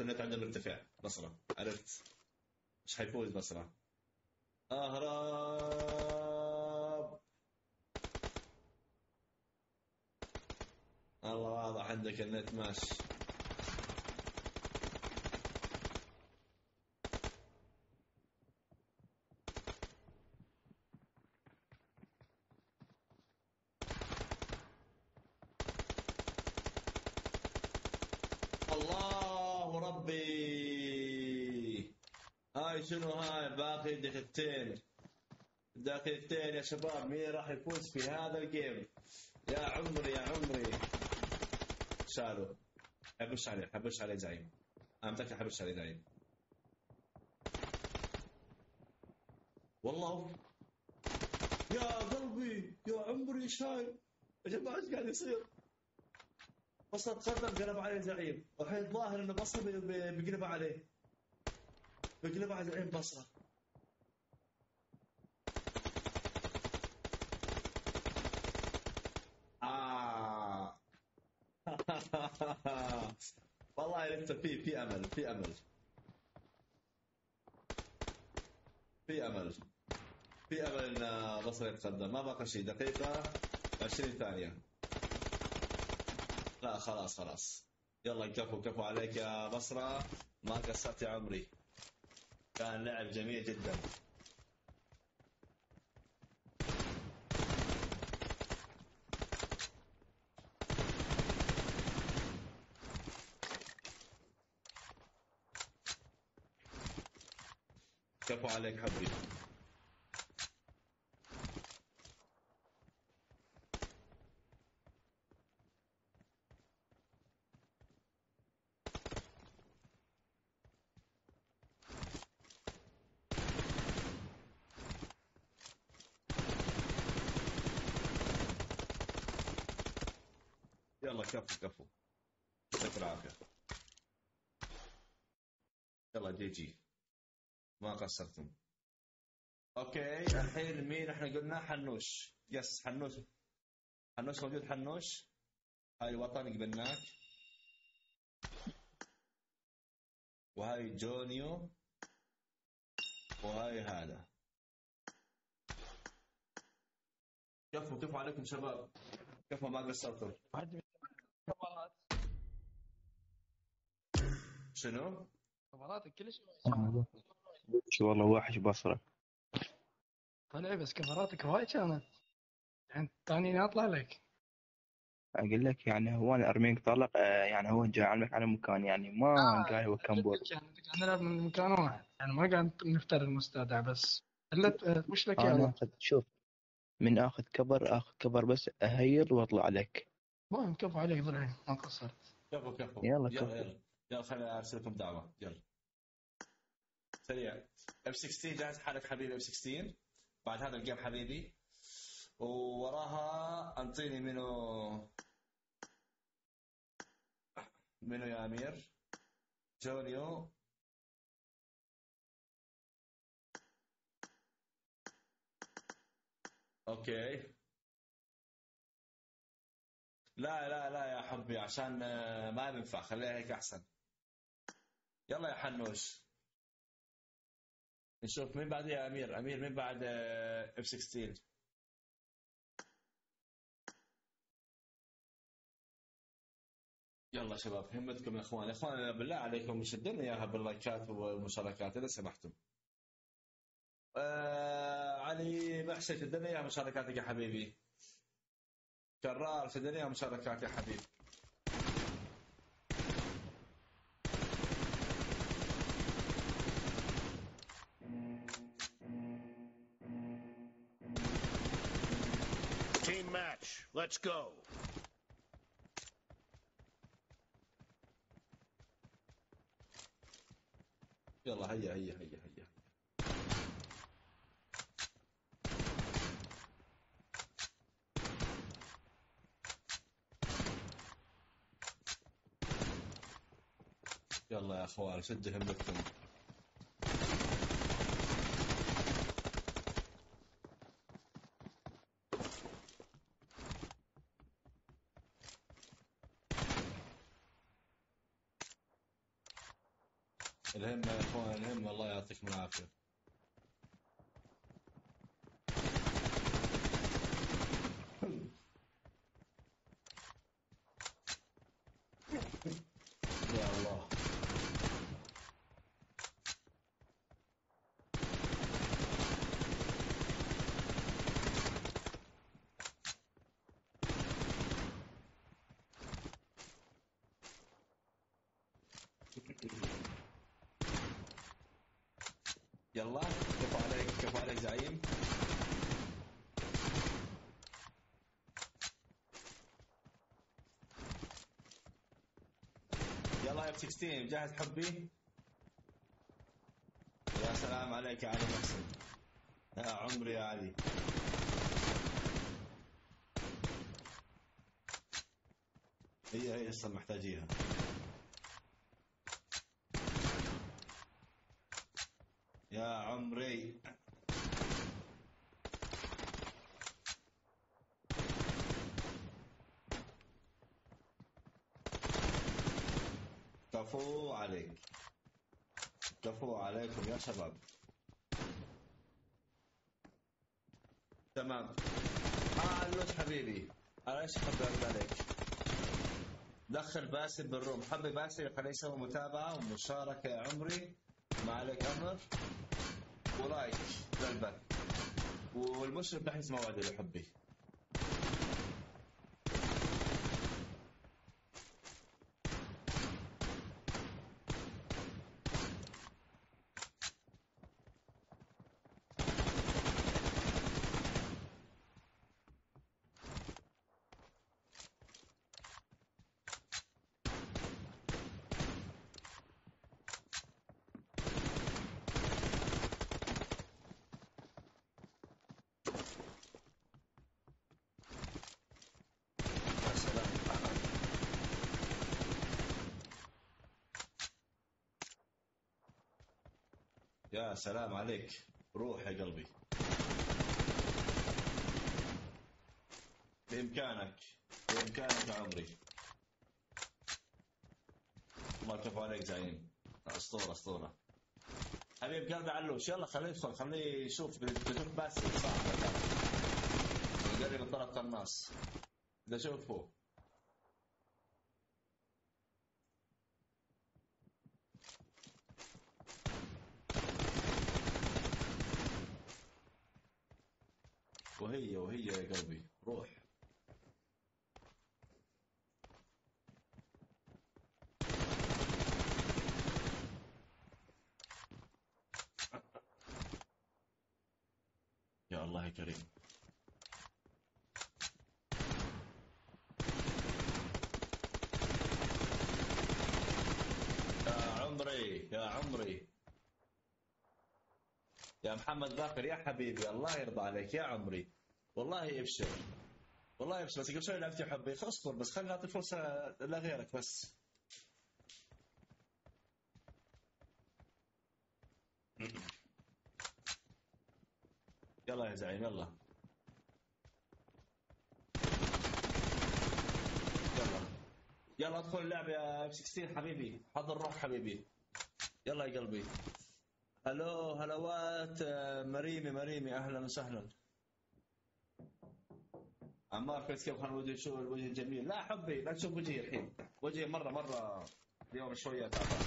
النت عندهم مرتفع. بصرة. عرفت؟ مش حيفوز بصرة. أهرب. الله واضح عندك النت. ماشي الله ربي هاي شنو هاي باقي دقيقتين. دقيقتين يا شباب مين راح يفوز في هذا الجيم؟ يا عمري يا عمري. شالوا حبش عليه حبش عليه زعيم أنا متأكد حبش عليه زعيم والله. يا قلبي يا عمري شايل. يا جماعة إيش قاعد يصير؟ بصر تقدم قلب عليه زعيم. والحين ظاهر إنه بي- بيقلب عليه. بيقلب على زعيم بصرة. آه. والله لسه في في أمل في أمل. في أمل. في أمل إن بصر يتقدم. ما بقى شيء. دقيقة 20 ثانية. لا خلاص خلاص. يلا كفو كفو عليك يا بصرة. ما قصرت يا عمري. كان لعب جميل جدا. كفو عليك حبيبي يلا كفو كفو. يعطيك العافية. يلا GG. ما قصرتم. okay الحين مين إحنا قلنا؟ حنوش. yes حنوش. حنوش موجود حنوش. هاي الوطن قبلناك. وهاي جونيو. وهاي هذا. كفو كفو عليكم شباب. كفو ما كفرات شنو؟ كفراتك كلش شو والله وحش بصره طلع بس كفراتك هواي كانت. يعني تاني أطلع لك. أقول لك يعني هو أنا ارميك طلق آه، يعني هو جاي علمك على مكان يعني ما آه، قاعد هو كم بول يعني قاعد نلعب من مكان واحد. يعني ما قاعد نفتر المستودع بس. إلا وش لك أنا يا اخذ شوف. من آخذ cover آخذ cover بس أ heal وأطلع لك. المهم كفو عليك ضلعي ما قصرت كفو كفو. يلا يلا كفو. يلا. يلا خليني ارسل لكم دعوة. يلا. سريع. F 16 جاهز؟ حالك حبيبي F 16 بعد هذا ال game حبيبي. ووراها أنطيني منو؟ منو يا أمير؟ جونيو. Okay. لا لا لا يا حبي عشان آه، ما ينفع خليها هيك أحسن. يلا يا حنوش. نشوف مين بعد يا أمير. أمير مين بعد F 16 يلا شباب همتكم يا إخوان. يا إخوان بالله عليكم شدوا لنا إياها باللايكات والمشاركات إذا سمحتم. آه علي محسن شد لنا اياها مشاركاتك يا حبيبي كرار شد لنا اياها مشاركات يا حبيبي Team match. Let's go. يلا هيا هيا هيا هيا يلا يا أخوان شدوا همتكم. الهمة يا أخوان الهمة الله يعطيكم العافية يا الله يلا كفو عليك كفو عليك زعيم. يلا يا 16 جاهز حبي؟ يا سلام عليك يا علي محسن. يا عمري يا علي. هي هي أصلا محتاجيها. يا عمري. كفو عليك. كفو عليكم يا شباب. تمام. علوش حبيبي. أنا إيش أحب أرد عليك؟ دخل باسل بالروم. حبي باسل خليه يسوي متابعة ومشاركة يا عمري. ما عليك أمر. ولايك للبث والمشرف نحس موعد اللي حبي يا سلام يا سلام عليك. روح يا قلبي. بإمكانك بإمكانك يا عمري. الله كفو عليك زعيم. أسطورة أسطورة. حبيب قلبي علوش يلا خليه يدخل خليه يشوف بس صح قرب الطرف قناص ده شوفه وهي وهي يا قلبي. روح. يا الله يا كريم. يا عمري يا عمري. يا محمد باقر يا حبيبي الله يرضى عليك يا عمري. والله ابشر والله ابشر بس قبل شوي لعبت يا حبي اصبر بس خلينا نعطي فرصة لغيرك بس. يلا يا زعيم يلا. يلا. يلا ادخل اللعب يا اف 16 حبيبي. حضر روح حبيبي. يلا يا قلبي. هلو هلوات مريمي مريمي أهلا وسهلا عمار كيف كيف خلنا الوجه شو الوجه الجميل لا حبي لا تشوف وجهي الحين وجهي مره مره اليوم شوية تعبان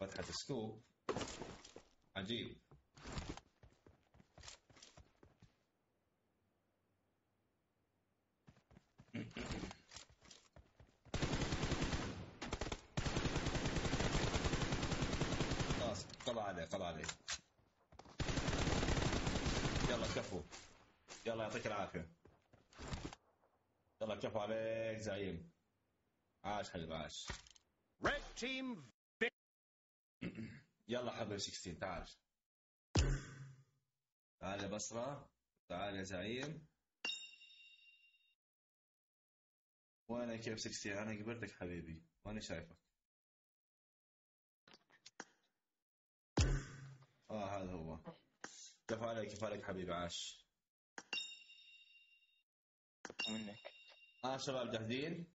فتحة سكوب عجيب خلاص قضى عليه قضى عليه يلا كفو يلا يعطيك العافية. يلا كفو عليك زعيم. عاش حبيبي عاش. Red team يلا حبيبي 16 تعال. تعال يا بصرة. تعال يا زعيم. وأنا كيف 16 أنا قبلتك حبيبي. ماني شايفك. آه هذا هو. كيف عليك حبيبي عاش. منك. آه شباب جاهزين؟